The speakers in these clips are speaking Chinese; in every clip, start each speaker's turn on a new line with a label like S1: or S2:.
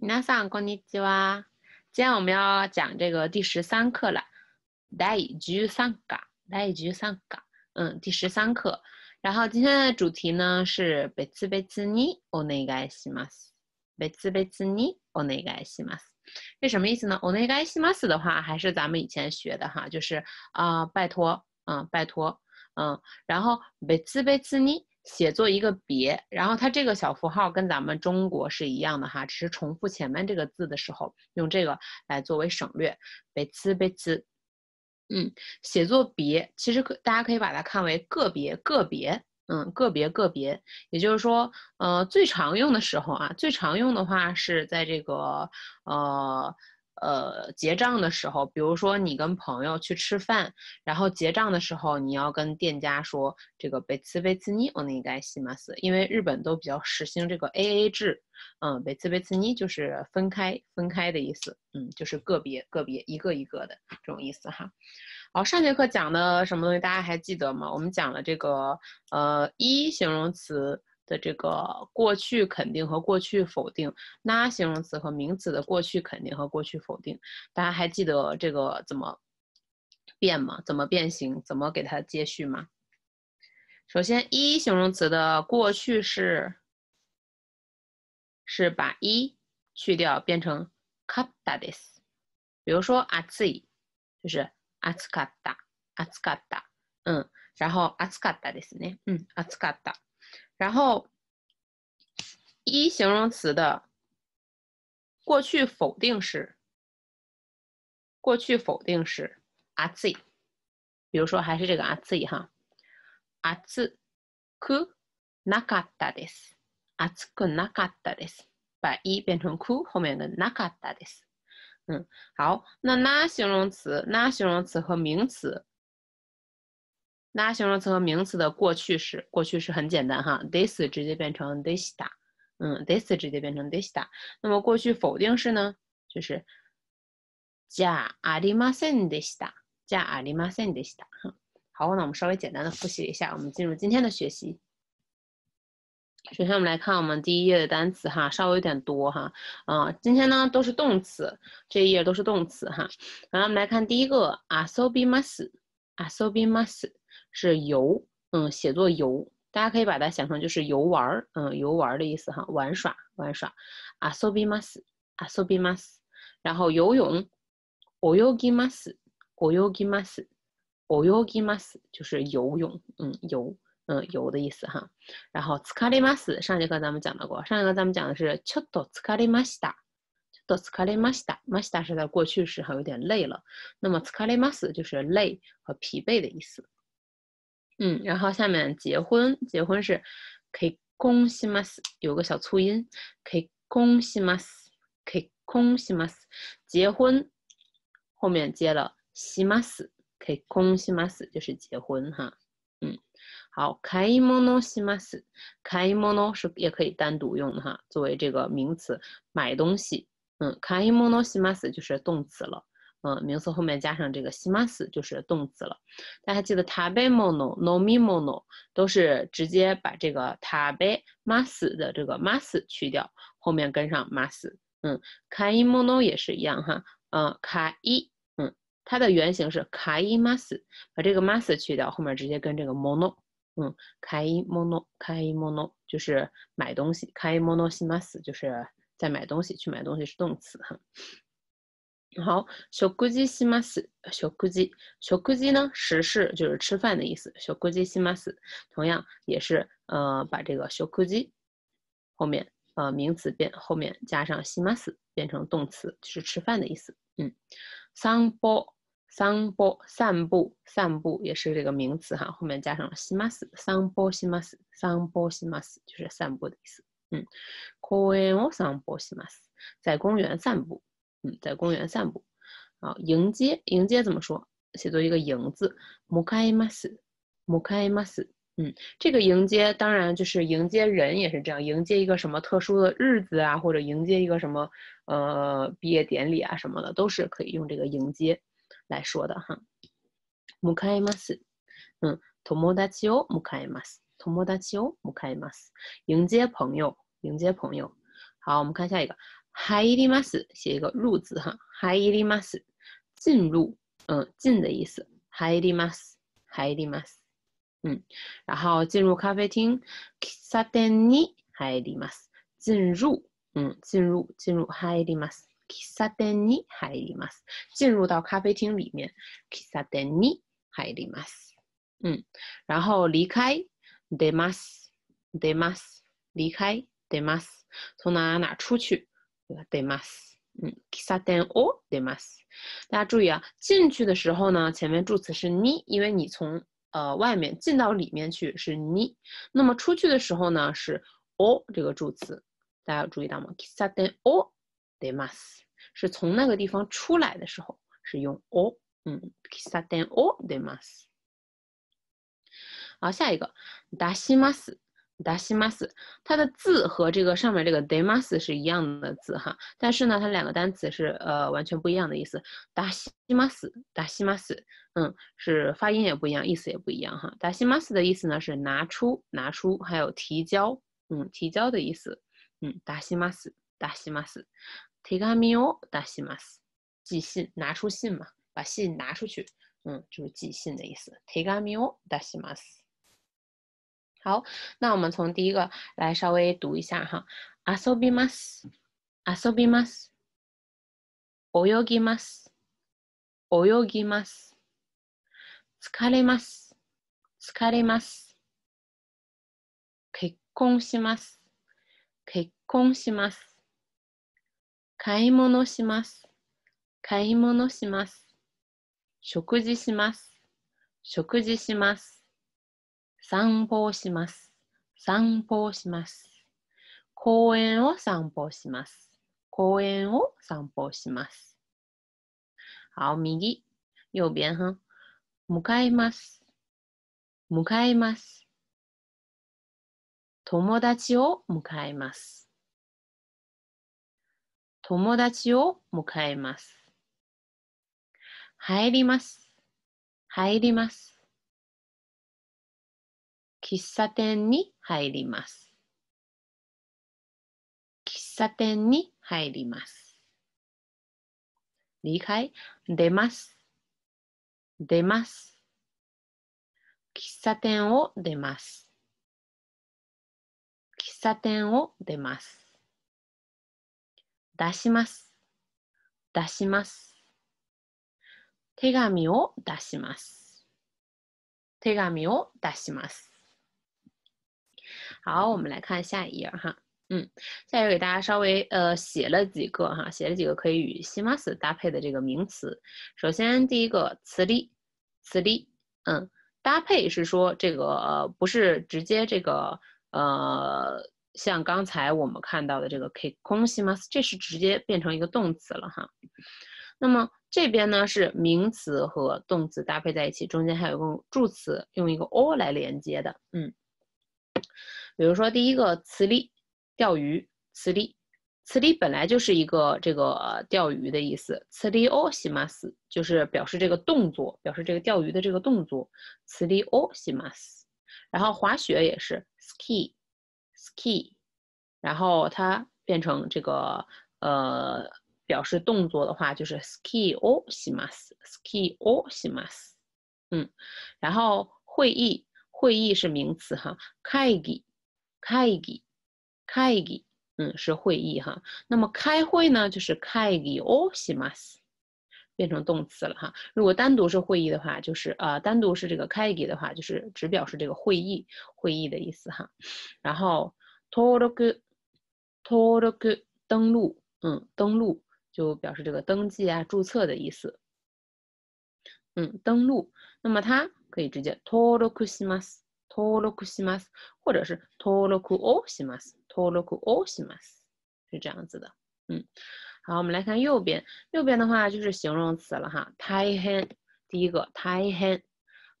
S1: 皆さんこんにちは。今天我们要讲这个第十三课了，第十三课，第十三课，嗯，第十三课。然后今天的主题呢是別々にお願いします。別々にお願いします。这什么意思呢？お願いします的话，还是咱们以前学的哈，就是啊、拜托，嗯，拜托，嗯，然后別々に 写作一个别，然后它这个小符号跟咱们中国是一样的哈，只是重复前面这个字的时候用这个来作为省略。別々，嗯，写作别，其实可大家可以把它看为个别个别，嗯，个别个别，也就是说，呃，最常用的时候啊，最常用的话是在这个呃。呃，结账的时候，比如说你跟朋友去吃饭，然后结账的时候，你要跟店家说这个别次别次你お願いします，因为日本都比较实行这个 A A 制，嗯，别次别次你就是分开分开的意思，嗯，就是个别个别一个一个的这种意思哈。好，上节课讲的什么东西大家还记得吗？我们讲了这个呃一形容词。 的这个过去肯定和过去否定，那形容词和名词的过去肯定和过去否定，大家还记得这个怎么变吗？怎么变形？怎么给它接续吗？首先，一形容词的过去式是把一去掉，变成かったです。比如说暑い，就是暑かった、暑かった，嗯，然后暑かったですね，嗯，暑かった。 然后，一形容词的过去否定式，过去否定式暑い，比如说还是这个暑い哈，暑くなかったです，暑くなかったです，把一变成く，后面的なかったです。嗯，好，那那形容词，那形容词和名词。 那形容词和名词的过去式，过去式很简单哈，this 直接变成 desta，嗯，this 直接变成 desta。那么过去否定式呢，就是じゃありませんでした，じゃありませんでした。好，那我们稍微简单的复习一下，我们进入今天的学习。首先我们来看我们第一页的单词哈，稍微有点多哈，啊、呃，今天呢都是动词，这一页都是动词哈。然后我们来看第一个遊びます，遊びます。 是游，嗯，写作游，大家可以把它想成就是游玩儿，嗯，游玩的意思哈，玩耍，玩耍。遊びます，遊びます。然後游泳，泳ぎます，泳ぎます，泳ぎます，就是游泳，嗯，游，嗯，游的意思哈。然後疲れます，上节课咱们讲到过，上节课咱们讲的是ちょっと疲れました。ちょっと疲れました。ました是在过去时，哈，有点累了。那麼疲れます就是累和疲惫的意思。 嗯，然后下面结婚，结婚是結婚します，有个小促音，結婚します，結婚します，结婚后面接了します，結婚します就是结婚哈。嗯，好，買い物します，買い物是也可以单独用的哈，作为这个名词，买东西。嗯，買い物します就是动词了。 嗯，名词后面加上这个します就是动词了。大家记得食べ物、飲み物都是直接把这个食べます的这个ます去掉，后面跟上ます。嗯，買い物也是一样哈。嗯，買い，嗯，它的原型是買います，把这个ます去掉，后面直接跟这个物。嗯，買い物、買い物就是买东西，買い物します就是在买东西，去买东西是动词哈。 好，食事します。食事，食事呢，食事就是吃饭的意思。食事します，同样也是呃把这个食事后面呃名词变后面加上します，变成动词，就是吃饭的意思。嗯，散歩，散歩，散步，散步也是这个名词哈，后面加上了します。散歩します，散歩します就是散步的意思。嗯，公園を散歩します，在公园散步。 嗯，在公园散步，啊，迎接，迎接怎么说？写作一个迎字，迎えます，迎えます。嗯，这个迎接当然就是迎接人也是这样，迎接一个什么特殊的日子啊，或者迎接一个什么呃毕业典礼啊什么的，都是可以用这个迎接来说的哈。迎えます，嗯，友達を迎えます，友達を迎えます，迎接朋友，迎接朋友。好，我们看下一个。 入ります写一个入字哈，入ります进入，嗯，进的意思。入ります，入ります，嗯，然后进入咖啡厅，喫茶店に入ります。进入，嗯，进入，进入，入ります。喫茶店に入ります。进入到咖啡厅里面，喫茶店に入ります。嗯，然后离开，出ます，出ます，离开，出ます。从哪哪出去？ 出ます。嗯，喫茶店を出ます。大家注意啊，进去的时候呢，前面助词是に，因为你从呃外面进到里面去是に。那么出去的时候呢，是を这个助词。大家有注意到吗？喫茶店を出ます。是从那个地方出来的时候是用を。嗯，喫茶店を出ます。好，下一个出します。 达西马斯，它的字和这个上面这个 demas 是一样的字哈，但是呢，它两个单词是呃完全不一样的意思。达西马斯，达西马斯，嗯，是发音也不一样，意思也不一样哈。达西马斯的意思呢是拿出，拿出，还有提交，嗯，提交的意思，嗯，达西马斯，达西马斯，提卡米奥，达西马斯，寄信，拿出信嘛，把信拿出去，嗯，就是寄信的意思。提卡米奥，达西马斯。好，那我们从第一个来稍微读一下哈。遊びます、遊びます、泳ぎます、泳ぎます、疲れます、疲れます、結婚します、結婚します、買い物します、買い物します、食事します、食事します。散歩をします。散歩をします。公園を散歩します。公園を散歩します。好、右。右边哈。向かいます。向かいます。友達を迎えます。友達を迎えます。入ります。入ります。喫茶店に入ります。喫茶店に入ります。離開、出ます。出ます。喫茶店を出ます。喫茶店を出ます。出します。出します。手紙を出します。手紙を出します。好，我们来看下一页哈。嗯，下一页给大家稍微呃写了几个哈，写了几个可以与西马斯搭配的这个名词。首先第一个词力，词力，嗯，搭配是说这个不是直接这个呃，像刚才我们看到的这个 k 空西马斯，这是直接变成一个动词了哈。那么这边呢是名词和动词搭配在一起，中间还有个助词，用一个 o 来连接的，嗯。比如说，第一个词力，钓鱼，词力，词力本来就是一个这个钓鱼的意思，词力哦西马斯就是表示这个动作，表示这个钓鱼的这个动作，词力哦西马斯。然后滑雪也是 ski，ski，然后它变成这个呃表示动作的话，就是 ski 哦西马斯，ski 哦西马斯。嗯，然后会议，会议是名词哈，，kaigi。会议，会议，嗯，是会议哈。那么开会呢，就是会议をします，变成动词了哈。如果单独是会议的话，就是呃，单独是这个会议的话，就是只表示这个会议，会议的意思哈。然后登録，登録，登录，嗯，登录就表示这个登记啊、注册的意思。嗯，登录，那么它可以直接登録します。 登録します，或者是登録をします。登録をします，是这样子的。嗯，好，我们来看右边，右边的话就是形容词了哈。大変，第一个大変，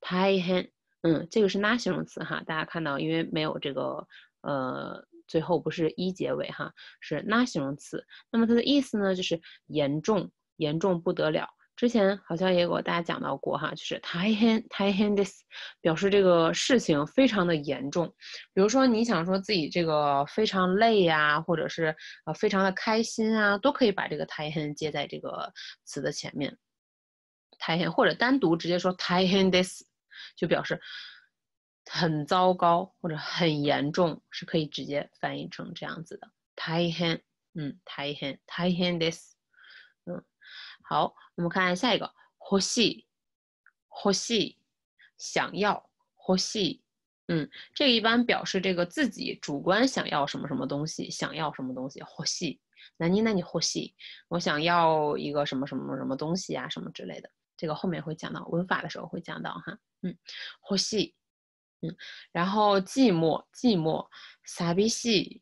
S1: 大変，嗯，这个是那形容词哈。大家看到，因为没有这个呃，最后不是一结尾哈，是那形容词。那么它的意思呢，就是严重，严重不得了， 之前好像也给大家讲到过哈，就是大変大変です，表示这个事情非常的严重。比如说你想说自己这个非常累呀，或者是呃非常的开心啊，都可以把这个大変接在这个词的前面。大変或者单独直接说大変です，就表示很糟糕或者很严重，是可以直接翻译成这样子的。大変，嗯，大変大変です。嗯， 好，我们看下一个，欲しい，欲しい，想要，欲しい，嗯，这个一般表示这个自己主观想要什么什么东西，想要什么东西，欲しい。那你那你欲しい，我想要一个什么什么什么东西啊，什么之类的，这个后面会讲到文法的时候会讲到哈，嗯，欲しい，嗯，然后寂寞，寂寞，寂しい，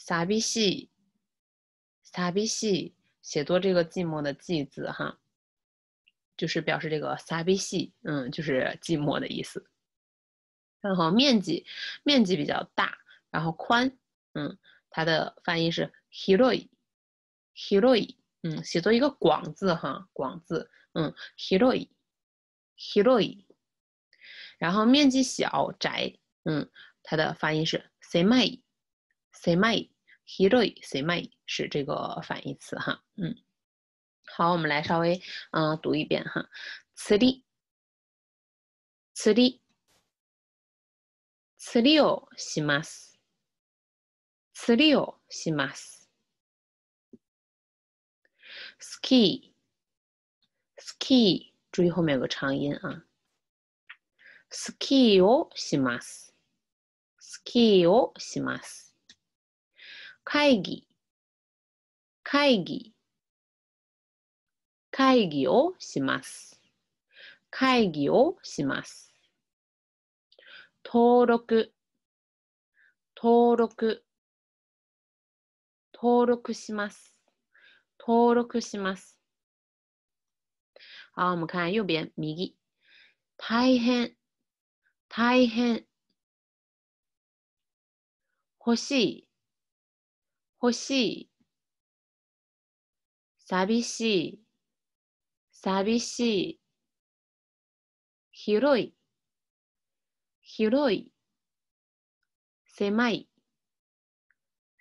S1: 寂しい，寂しい。 写作这个寂寞的寂字哈，就是表示这个撒比西，嗯，就是寂寞的意思。然后面积面积比较大，然后宽，嗯，它的翻译是 hiroi，hiroi，嗯，写作一个广字哈，广字，嗯，hiroi，hiroi。然后面积小窄，嗯，它的发音是 semai，semai。hiroi semai 是这个反义词哈，嗯，好，我们来稍微嗯读一遍哈，釣り、釣り、釣りをします、釣りをします。スキー、スキー，注意后面有个长音啊。スキーをします、スキーをします。 会議、会議、会議をします。会議をします。登録、登録、登録します。登録します。好，我们看右边，右。大変、大変。欲しい、欲しい、寂しい、寂しい、広い、広い、狭い、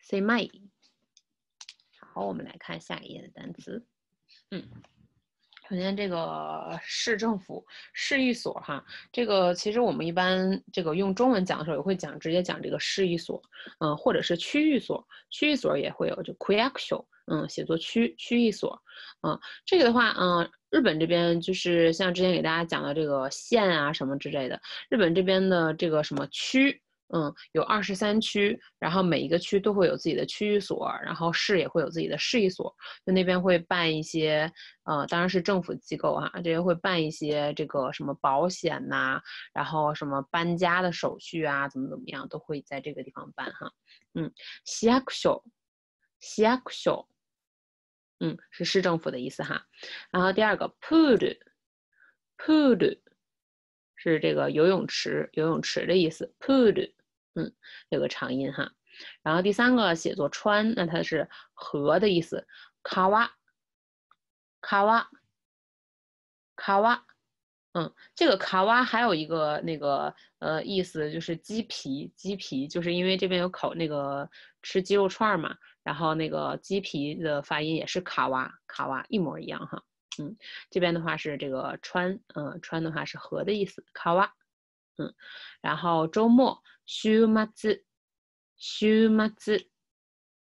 S1: 狭い。好，我们来看下一页的单词。嗯。首先，这个市政府、市役所，哈，这个其实我们一般这个用中文讲的时候，也会讲直接讲这个市役所，嗯，或者是区域所，区域所也会有，就 q u i a c t i o 嗯，写作区区域所，嗯，这个的话，嗯，日本这边就是像之前给大家讲的这个县啊什么之类的，日本这边的这个什么区。嗯，有二十三区，然后每一个区都会有自己的区域所，然后市也会有自己的市役所，就那边会办一些，呃，当然是政府机构哈，这边会办一些这个什么保险呐，然后什么搬家的手续啊，怎么怎么样，都会在这个地方办哈。嗯，市役所，市役所，嗯，是市政府的意思哈。然后第二个 pool，pool 是这个游泳池，游泳池的意思，pool。嗯，有个长音哈，然后第三个写作川，那它是河的意思，卡哇，卡哇，卡哇，嗯，这个卡哇还有一个那个呃意思就是鸡皮，鸡皮，就是因为这边有烤那个吃鸡肉串嘛，然后那个鸡皮的发音也是卡哇，卡哇，一模一样哈，嗯，这边的话是这个川，嗯，川的话是河的意思，卡哇。嗯，然后周末，週末，週末，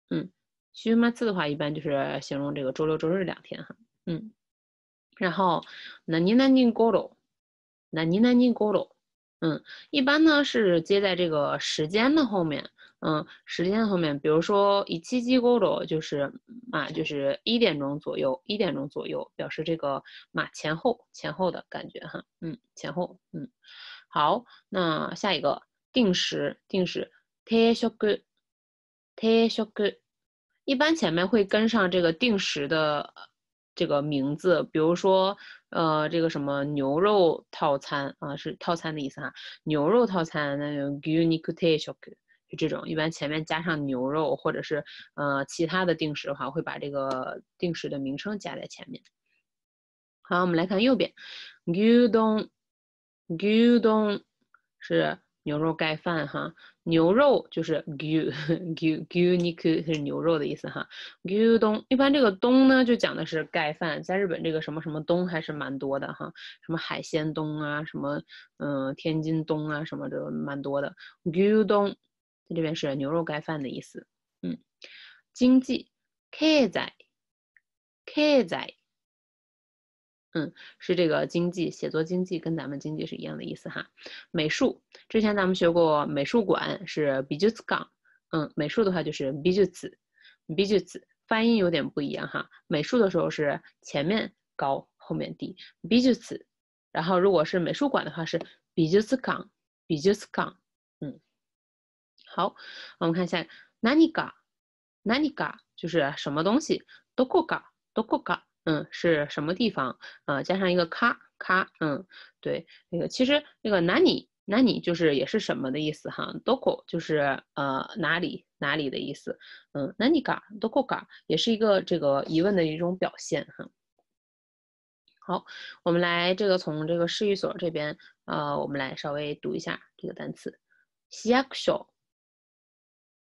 S1: 嗯，週末的话，一般就是形容这个周六周日两天哈，嗯，然后，何々ごろ，何々ごろ，嗯，一般呢是接在这个时间的后面，嗯，时间的后面，比如说一七七ごろ就是啊，就是一点钟左右，一点钟左右，表示这个嘛前后前后的感觉哈，嗯，前后，嗯。 好，那下一个定时，定时定食定食，一般前面会跟上这个定时的这个名字，比如说呃这个什么牛肉套餐啊，是套餐的意思哈，牛肉套餐那种牛肉定食就这种，一般前面加上牛肉或者是呃其他的定时的话，会把这个定时的名称加在前面。好，我们来看右边，牛丼，牛丼是牛肉盖饭哈，牛肉就是牛牛牛尼克是牛肉的意思哈，牛丼一般这个丼呢就讲的是盖饭，在日本这个什么什么丼还是蛮多的哈，什么海鲜丼啊，什么嗯天津丼啊什么的蛮多的，牛丼在这边是牛肉盖饭的意思，嗯，经济，経済，経済。嗯，是这个经济写作经济跟咱们经济是一样的意思哈。美术之前咱们学过，美术馆是美術館，嗯，美术的话就是美術，美術发音有点不一样哈。美术的时候是前面高后面低，美術。然后如果是美术馆的话是美術館，美術館。嗯，好，我们看一下何か，何か就是什么东西，どこか，どこか。 嗯，是什么地方？呃，加上一个咔咔，嗯，对，那个其实那个哪里哪里就是也是什么的意思哈，doko 就是呃哪里哪里的意思，嗯，哪里嘎 doko 嘎也是一个这个疑问的一种表现哈。好，我们来这个从这个市语所这边，呃，我们来稍微读一下这个单词，市役所，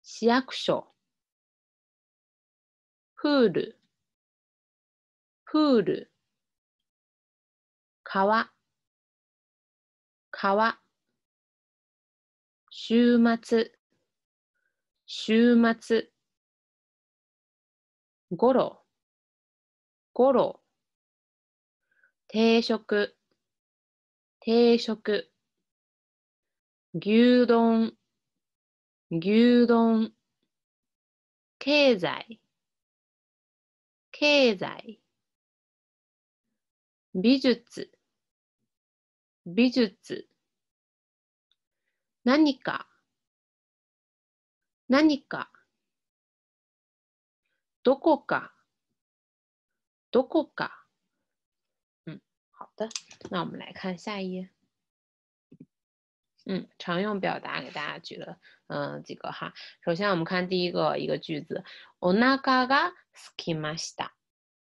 S1: 市役所，プール。プール、川、川、週末、週末、ごろ、ごろ、定食、定食、牛丼、牛丼、経済、経済、美術、美術。何か、何か。どこか、どこか。嗯，好的，那我们来看下一页。嗯，常用表达给大家举了，嗯，几个哈。首先我们看第一个一个句子，お腹が空きました。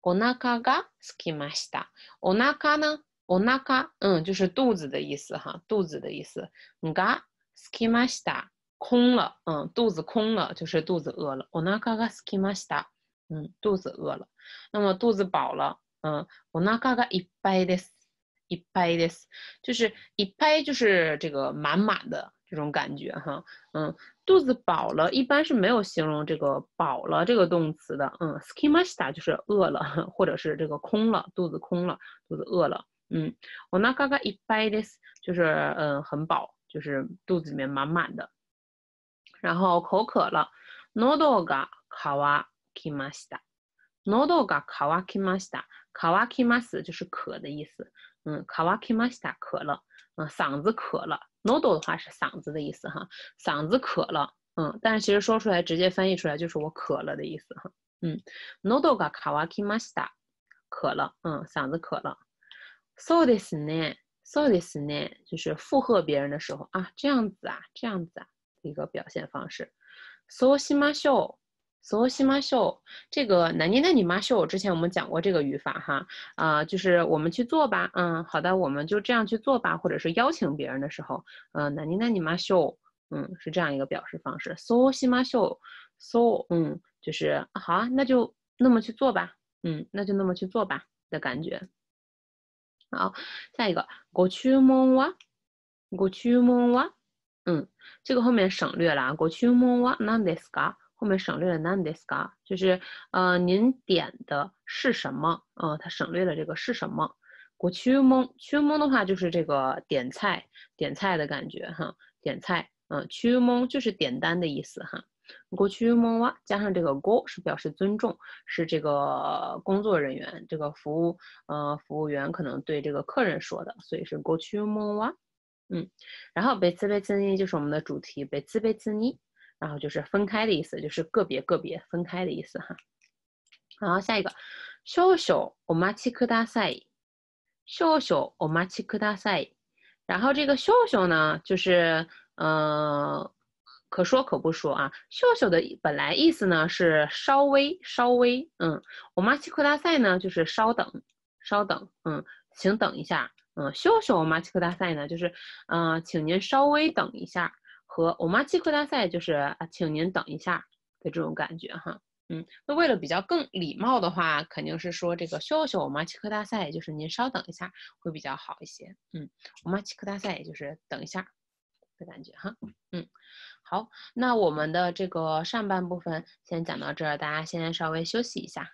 S1: お腹がすきました。お腹呢？お腹，嗯，就是肚子的意思哈，肚子的意思。がすきました，空了，嗯，肚子空了，就是肚子饿了。お腹がすきました，嗯，肚子饿了。那么肚子饱了，嗯，お腹がいっぱいです。いっぱいです，就是いっぱい就是这个满满的 这种感觉哈，嗯。肚子饱了，一般是没有形容这个饱了这个动词的。嗯，skimashita 就是饿了，或者是这个空了，肚子空了，肚子饿了。嗯，我那嘎嘎一拜的，就是嗯很饱，就是肚子里面满满的。然后口渴了，nodo ga kawakimashita，nodo ga kawakimashita，kawakimas 就是渴的意思。嗯，kawakimashita 渴了，嗯，嗓子渴了。Nodo 的话是嗓子的意思哈，嗓子渴了，嗯，但是其实说出来直接翻译出来就是我渴了的意思哈，嗯，Nodo ga kawakimashita，渴了，嗯，嗓子渴了。So this ne, so this ne，就是附和别人的时候啊，这样子啊，这样子啊，一个表现方式。so shimashio So shimasho。so 西马秀，这个南尼南尼马秀，之前我们讲过这个语法哈，啊，就是我们去做吧，嗯，好的，我们就这样去做吧，或者是邀请别人的时候，嗯，南尼南尼马秀，嗯，是这样一个表示方式，so 西马秀，so，嗯，就是好啊，那就那么去做吧，嗯，那就那么去做吧的感觉。好，下一个，ご注文は，ご注文は，嗯，这个后面省略了，ご注文は何ですか？ 后面省略了 none this ga，就是呃您点的是什么？呃，它省略了这个是什么？国区蒙区蒙的话就是这个点菜点菜的感觉哈，点菜嗯，区蒙就是点单的意思哈。国区蒙哇加上这个 go 是表示尊重，是这个工作人员这个服务呃服务员可能对这个客人说的，所以是国区蒙哇嗯，然后贝兹贝兹尼就是我们的主题贝兹贝兹尼。然后就是分开的意思，就是个别个别分开的意思哈。好，下一个，少々お待ちください。少々お待ちください。然后这个少々呢，就是嗯，可说可不说啊。少々的本来意思呢是稍微稍微，嗯，お待ちください呢就是稍等， 稍等，嗯，请等一下，嗯，少々お待ちください呢，就是，嗯，请您稍微等一下， 和お待ちください就是啊，请您等一下的这种感觉哈，嗯，那为了比较更礼貌的话，肯定是说这个少々お待ちください，就是您稍等一下会比较好一些，嗯，お待ちください就是等一下的感觉哈，嗯，好，那我们的这个上半部分先讲到这儿，大家先稍微休息一下。